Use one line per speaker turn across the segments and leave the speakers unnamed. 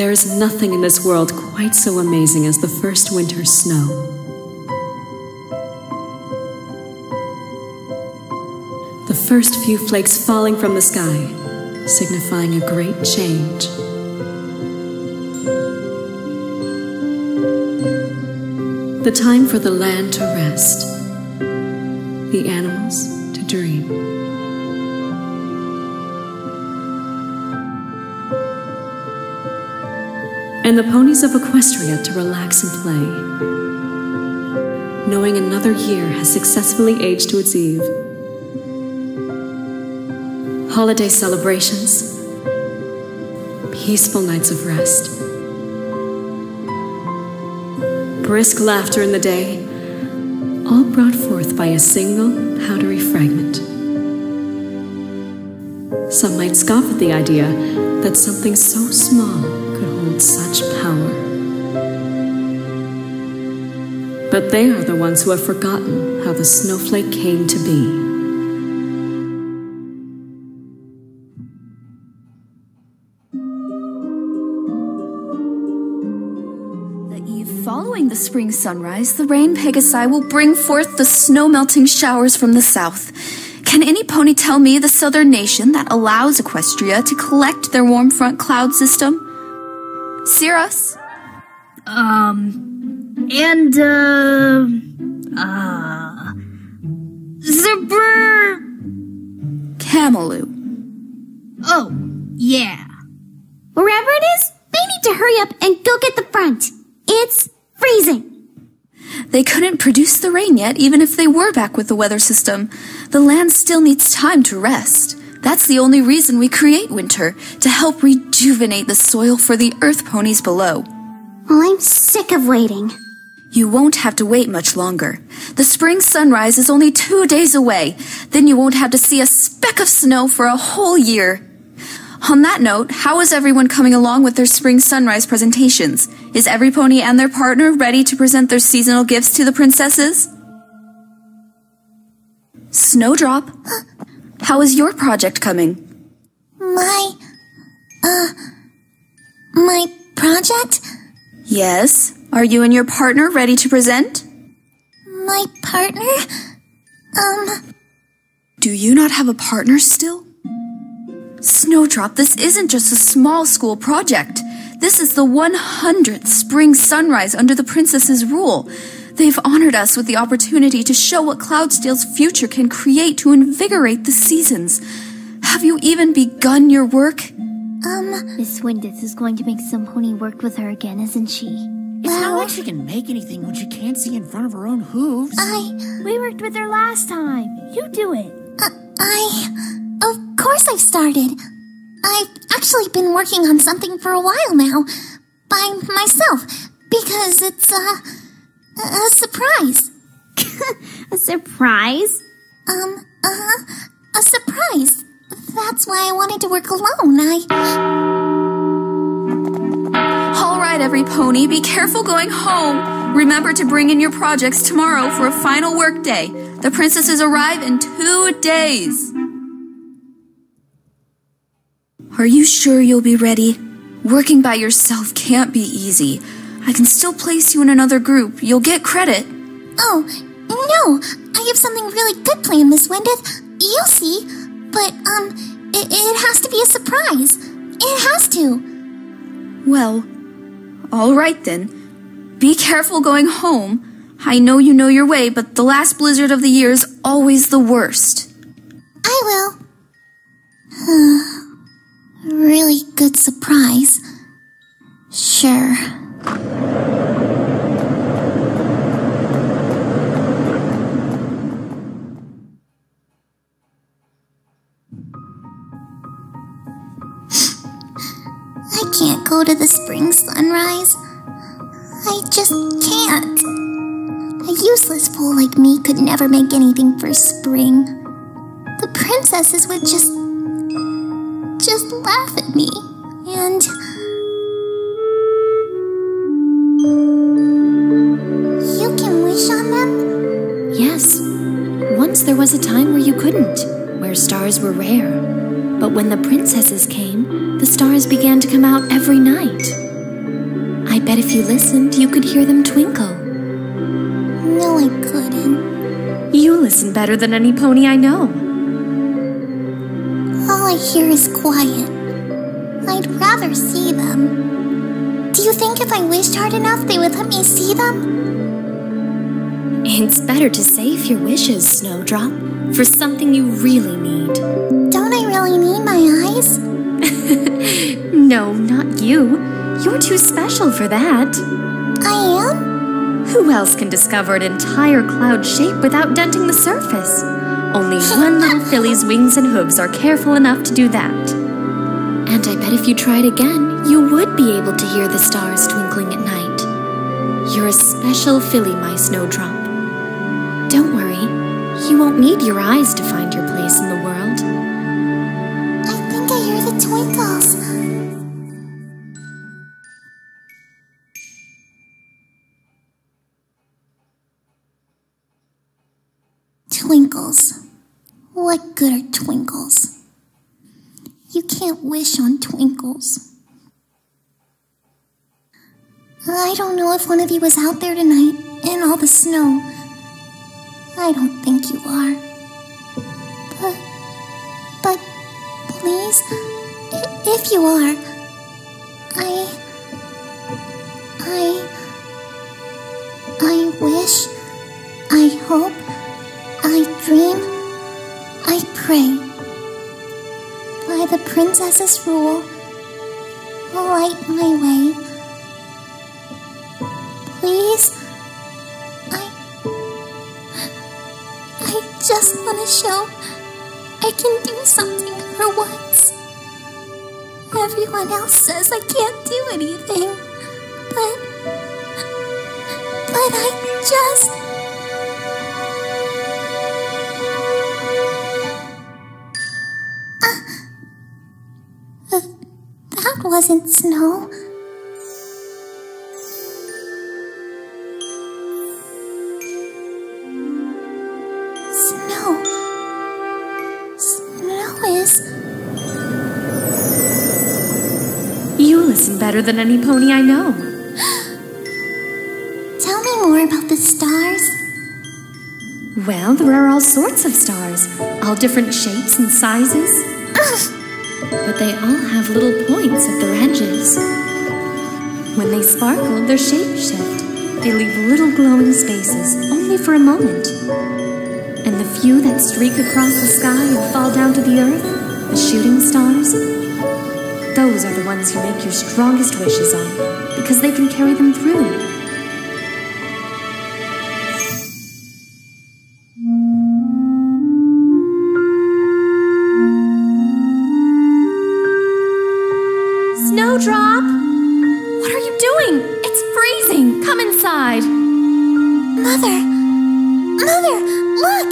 There is nothing in this world quite so amazing as the first winter snow. The first few flakes falling from the sky, signifying a great change. The time for the land to rest, the animals to dream. And the ponies of Equestria to relax and play, knowing another year has successfully aged to its eve. Holiday celebrations, peaceful nights of rest, brisk laughter in the day, all brought forth by a single powdery fragment. Some might scoff at the idea that something so small such power. But they are the ones who have forgotten how the snowflake came to be.
Following the spring sunrise, the rain Pegasi will bring forth the snow melting showers from the south. Can any pony tell me the southern nation that allows Equestria to collect their warm front cloud system? Cirrus?
Um, and, uh, uh, Zebra.
Camelou.
Oh, yeah.
Wherever it is, they need to hurry up and go get the front. It's freezing.
They couldn't produce the rain yet, even if they were back with the weather system. The land still needs time to rest. That's the only reason we create winter, to help rejuvenate the soil for the earth ponies below.
Well, I'm sick of waiting.
You won't have to wait much longer. The spring sunrise is only two days away. Then you won't have to see a speck of snow for a whole year. On that note, how is everyone coming along with their spring sunrise presentations? Is every pony and their partner ready to present their seasonal gifts to the princesses? Snowdrop, how is your project coming?
My, uh, my project?
Yes. Are you and your partner ready to present?
My partner? Um.
Do you not have a partner still? Snowdrop, this isn't just a small school project. This is the 100th spring sunrise under the princess's rule. They've honored us with the opportunity to show what Cloudsdale's future can create to invigorate the seasons. Have you even begun your work?
Um,
Miss Windeth is going to make some pony work with her again, isn't she?
It's not like she can make anything when she can't see in front of her own hooves.
I.
We worked with her last time. You do it.
Uh, I. Of course I've started. I've actually been working on something for a while now. By myself. Because it's, uh. A surprise.
a surprise?
Um, uh huh. A surprise. That's why I wanted to work alone. I.
All right, every pony, be careful going home. Remember to bring in your projects tomorrow for a final work day. The princesses arrive in two days. Are you sure you'll be ready? Working by yourself can't be easy. I can still place you in another group. You'll get credit.
Oh, no. I have something really good planned, Miss Windeth. You'll see. But, um, it, it has to be a surprise. It has to.
Well, all right then. Be careful going home. I know you know your way, but the last blizzard of the year is always the worst.
I will. really good surprise. Sure. Just can't. A useless fool like me could never make anything for spring. The princesses would just. just laugh at me. And. You can wish on them?
Yes. Once there was a time where you couldn't. where stars were rare. But when the princesses came, the stars began to come out every night. Bet if you listened, you could hear them twinkle.
No, I couldn't.
You listen better than any pony I know.
All I hear is quiet. I'd rather see them. Do you think if I wished hard enough, they would let me see them?
It's better to save your wishes, Snowdrop, for something you really need.
Don't I really need my eyes?
No, not you. You're too special for that.
I am?
Who else can discover an entire cloud shape without denting the surface? Only one little filly's wings and hooves are careful enough to do that. And I bet if you tried again, you would be able to hear the stars twinkling at night. You're a special filly, my snowdrop. Don't worry, you won't need your eyes to find your place in the world.
I think I hear the twinkles. Twinkles. What good are twinkles? You can't wish on twinkles. I don't know if one of you was out there tonight in all the snow. I don't think you are. But, but, please, if you are, I, I, I wish, I hope, pray. By the princess's rule, light my way. Please, I, I just want to show I can do something for once. Everyone else says I can't do anything, but, but I just. Wasn't snow. Snow. Snow is.
You listen better than any pony I know.
Tell me more about the stars.
Well, there are all sorts of stars, all different shapes and sizes. But they all have little points at their edges. When they sparkle, their shape shift. They leave little glowing spaces, only for a moment. And the few that streak across the sky and fall down to the earth, the shooting stars, those are the ones you make your strongest wishes on, because they can carry them through.
Mother! Mother! Look!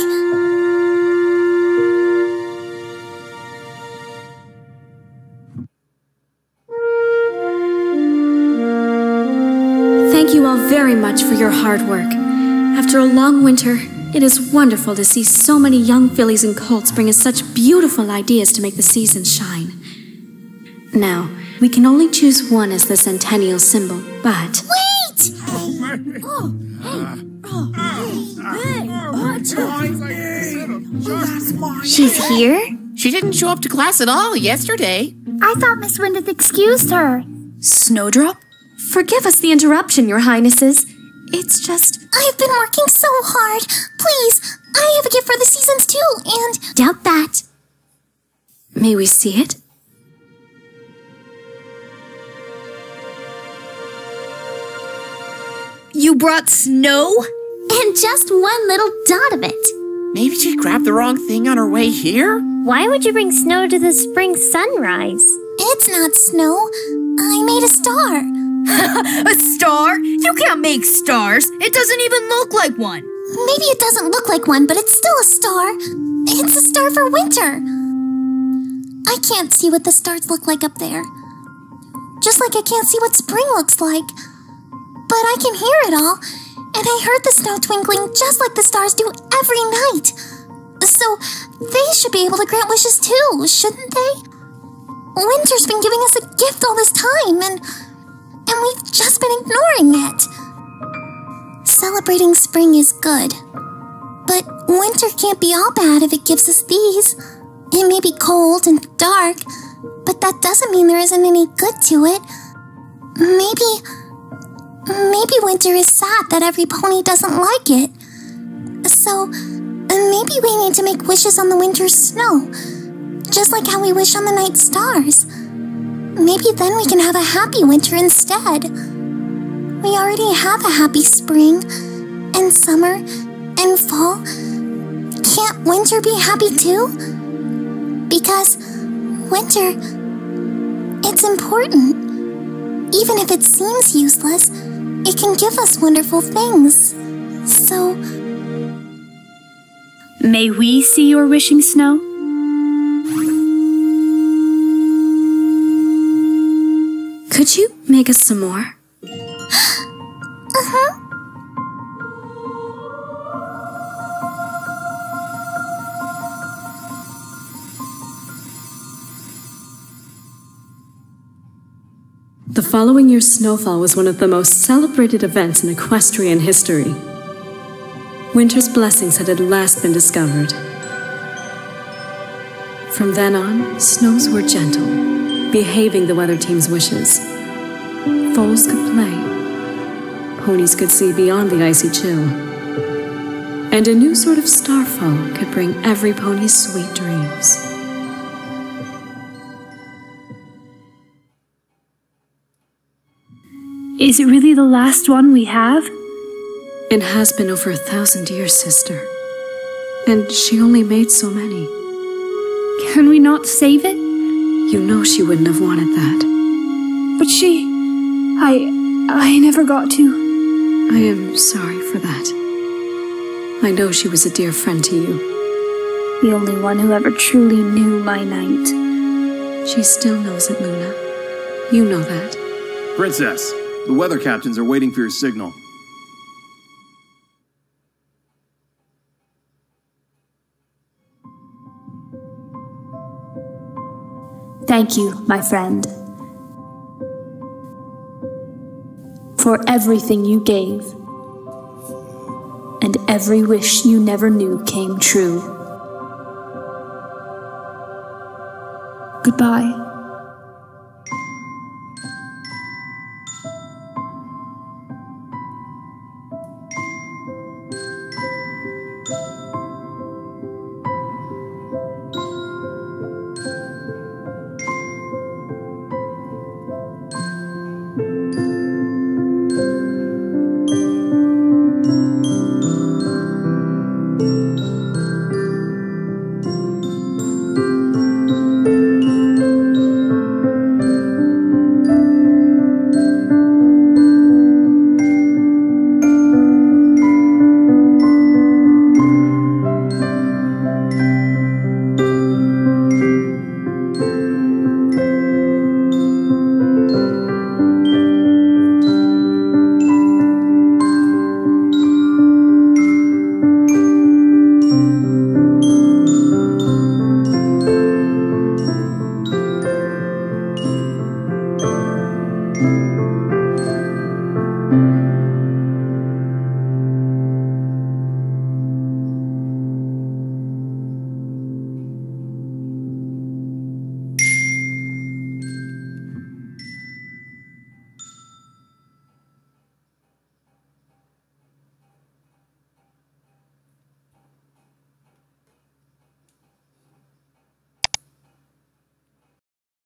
Thank you all very much for your hard work. After a long winter, it is wonderful to see so many young fillies and colts bring us such beautiful ideas to make the season shine. Now, we can only choose one as the centennial symbol, but
Wait!
She's here?
She didn't show up to class at all yesterday.
I thought Miss Windeth excused her.
Snowdrop? Forgive us the interruption, your highnesses. It's just.
I've been working so hard. Please, I have a gift for the seasons too, and
Doubt that.
May we see it?
You brought snow?
And just one little dot of it.
Maybe she grabbed the wrong thing on her way here?
Why would you bring snow to the spring sunrise?
it's not snow. I made a star.
A star? You can't make stars. It doesn't even look like one.
Maybe it doesn't look like one, but it's still a star. It's a star for winter. I can't see what the stars look like up there. Just like I can't see what spring looks like. But I can hear it all, and I heard the snow twinkling just like the stars do every night. So they should be able to grant wishes too, shouldn't they? Winter's been giving us a gift all this time, and and we've just been ignoring it. Celebrating spring is good, but winter can't be all bad if it gives us these. It may be cold and dark, but that doesn't mean there isn't any good to it. Maybe. Maybe winter is sad that every pony doesn't like it. So, maybe we need to make wishes on the winter snow, just like how we wish on the night stars. Maybe then we can have a happy winter instead. We already have a happy spring, and summer, and fall. Can't winter be happy too? Because winter, it's important. Even if it seems useless, it can give us wonderful things. So,
May we see your wishing snow?
Could you make us some more? Following year's snowfall was one of the most celebrated events in equestrian history. Winter's blessings had at last been discovered. From then on, snows were gentle, behaving the weather team's wishes. Foals could play, ponies could see beyond the icy chill, and a new sort of starfall could bring every pony sweet dreams.
Is it really the last one we have?
It has been over a thousand years, sister. And she only made so many.
Can we not save it?
You know she wouldn't have wanted that.
But she. I. I never got to.
I am sorry for that. I know she was a dear friend to you.
The only one who ever truly knew my night.
She still knows it, Luna. You know that.
Princess, the weather captains are waiting for your signal.
Thank you, my friend. For everything you gave. And every wish you never knew came true. Goodbye.